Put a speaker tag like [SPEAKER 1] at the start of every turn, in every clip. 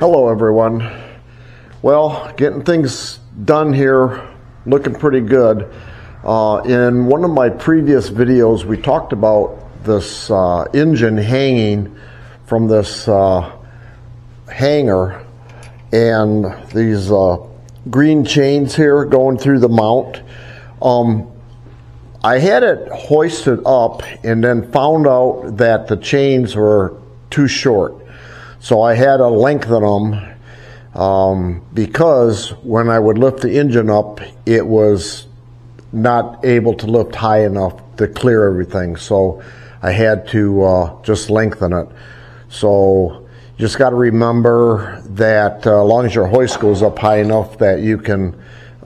[SPEAKER 1] Hello, everyone. Well, getting things done here, looking pretty good. Uh, in one of my previous videos, we talked about this uh, engine hanging from this uh, hanger and these uh, green chains here going through the mount. Um, I had it hoisted up and then found out that the chains were too short. So I had to lengthen them um, because when I would lift the engine up, it was not able to lift high enough to clear everything. So I had to uh, just lengthen it. So you just got to remember that uh, as long as your hoist goes up high enough that you can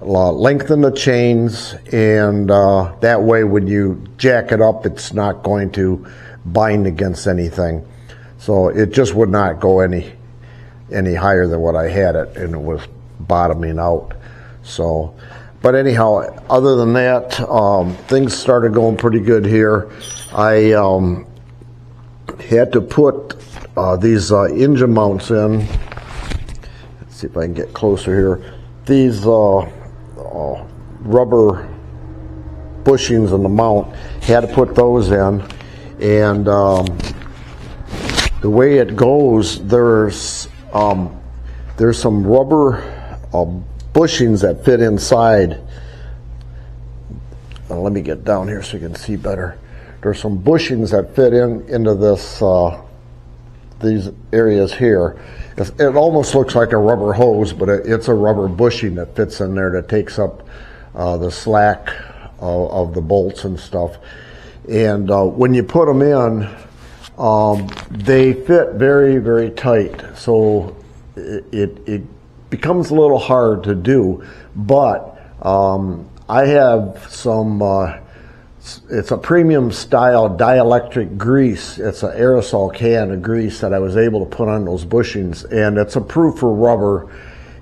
[SPEAKER 1] uh, lengthen the chains and uh, that way when you jack it up it's not going to bind against anything. So it just would not go any any higher than what I had it and it was bottoming out. So but anyhow, other than that, um, things started going pretty good here. I um, had to put uh, these uh, engine mounts in. Let's see if I can get closer here. These uh, uh rubber bushings in the mount, had to put those in. And um, the way it goes, there's um, there's some rubber uh, bushings that fit inside. Uh, let me get down here so you can see better. There's some bushings that fit in into this uh, these areas here. It almost looks like a rubber hose, but it's a rubber bushing that fits in there that takes up uh, the slack of, of, the bolts and stuff. And uh, when you put them in, um, they fit very, very tight. So it, it, becomes a little hard to do, but um, I have some, uh, it's a premium style dielectric grease. It's an aerosol can of grease that I was able to put on those bushings, and it's approved for rubber,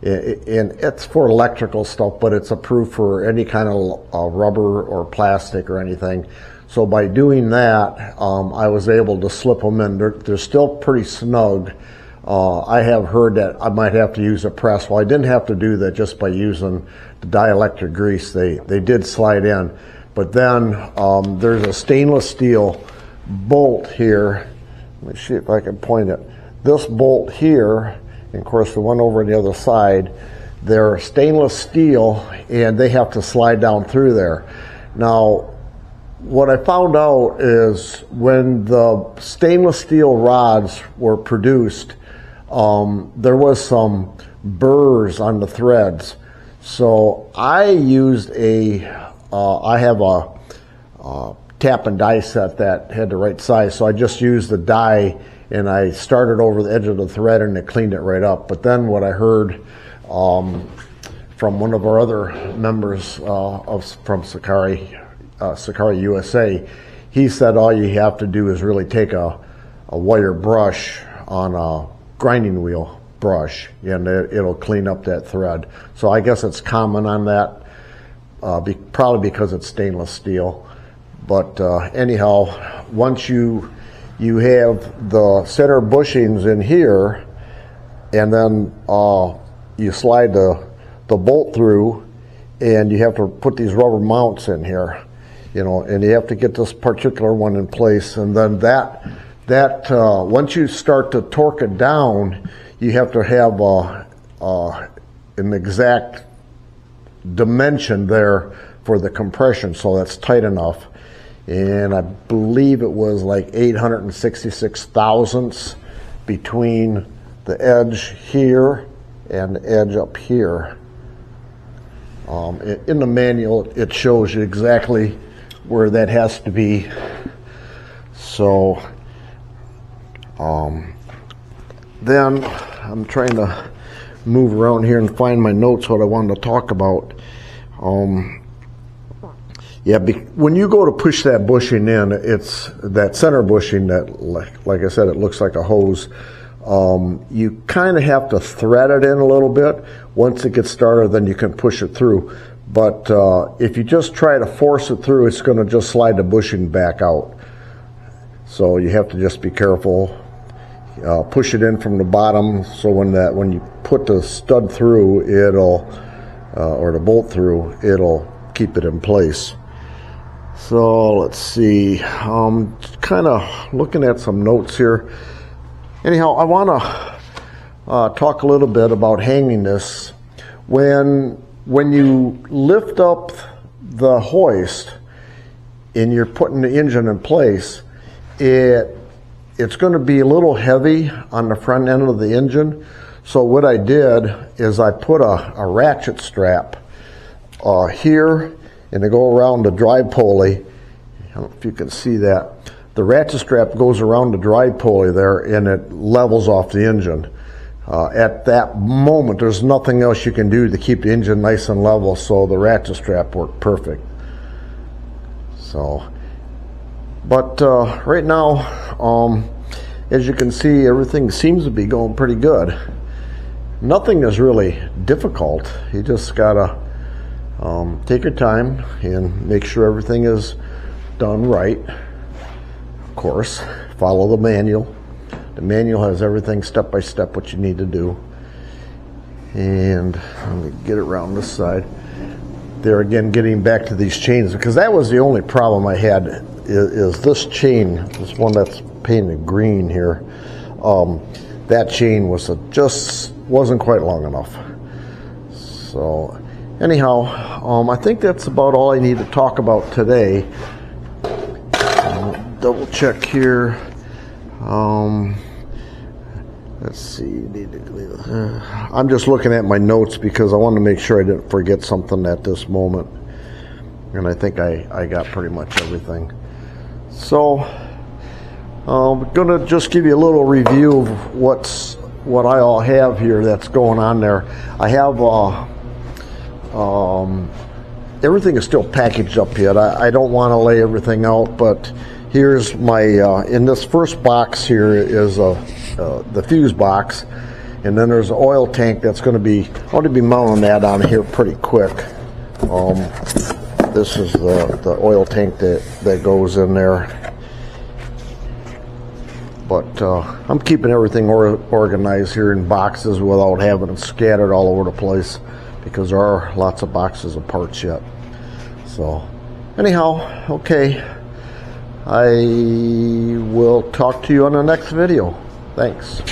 [SPEAKER 1] and it's for electrical stuff, but it's approved for any kind of uh, rubber or plastic or anything. So by doing that, um, I was able to slip them in. They're, they're still pretty snug uh, I have heard that I might have to use a press. Well, I didn't have to do that just by using the dielectric grease. They, they did slide in. But then um, there's a stainless steel bolt here. Let me see if I can point it. This bolt here, and of course the one over on the other side, they're stainless steel and they have to slide down through there. Now, what I found out is when the stainless steel rods were produced, um, there was some burrs on the threads. So I used a, uh, I have a, a tap and die set that had the right size. So I just used the die and I started over the edge of the thread and it cleaned it right up. But then what I heard um, from one of our other members uh, of from Cicare, uh, Cicare USA, he said all you have to do is really take a, a wire brush on a grinding wheel brush and it, will clean up that thread. So I guess it's common on that, uh, be, probably because it's stainless steel. But uh, anyhow, once you you have the center bushings in here, and then uh, you slide the the bolt through, and you have to put these rubber mounts in here, you know, and you have to get this particular one in place, and then that that uh, once you start to torque it down, you have to have uh, uh, an exact dimension there for the compression, so that's tight enough. And I believe it was like 866 thousandths between the edge here and the edge up here. Um, in the manual, it shows you exactly where that has to be. So um, then I'm trying to move around here and find my notes, what I wanted to talk about. Um, yeah, be, when you go to push that bushing in, it's that center bushing that, like, like I said, it looks like a hose. Um, you kind of have to thread it in a little bit. Once it gets started, then you can push it through. But uh, if you just try to force it through, it's going to just slide the bushing back out. So you have to just be careful. Uh, push it in from the bottom so when that when you put the stud through it'll uh, or the bolt through it'll keep it in place. So let's see. Um, kind of looking at some notes here. Anyhow I want to uh, talk a little bit about hanging this when when you lift up the hoist and you're putting the engine in place it it's going to be a little heavy on the front end of the engine. So what I did is I put a, a ratchet strap uh, here and to go around the drive pulley. I don't know if you can see that. The ratchet strap goes around the drive pulley there and it levels off the engine. Uh, at that moment, there's nothing else you can do to keep the engine nice and level, so the ratchet strap worked perfect. So but uh, right now, um, as you can see, everything seems to be going pretty good. Nothing is really difficult. You just gotta um, take your time and make sure everything is done right. Of course, follow the manual. The manual has everything step by step what you need to do. And let me get around this side. There again, getting back to these chains because that was the only problem I had is, is this chain, this one that's painted green here, um, that chain was a, just wasn't quite long enough. So anyhow, um, I think that's about all I need to talk about today. double check here. Um, let's see. I'm just looking at my notes because I want to make sure I didn't forget something at this moment. And I think I, I got pretty much everything. So I'm um, going to just give you a little review of what's what I all have here that's going on there. I have uh, um, everything is still packaged up yet. I, I don't want to lay everything out, but here's my uh, in this first box here is uh, the fuse box, and then there's an oil tank that's going to be I'm to be mounting that on here pretty quick. Um, this is the, the oil tank that, that goes in there. But uh, I'm keeping everything or, organized here in boxes without having it scattered all over the place because there are lots of boxes of parts yet. So, anyhow, okay. I will talk to you on the next video. Thanks.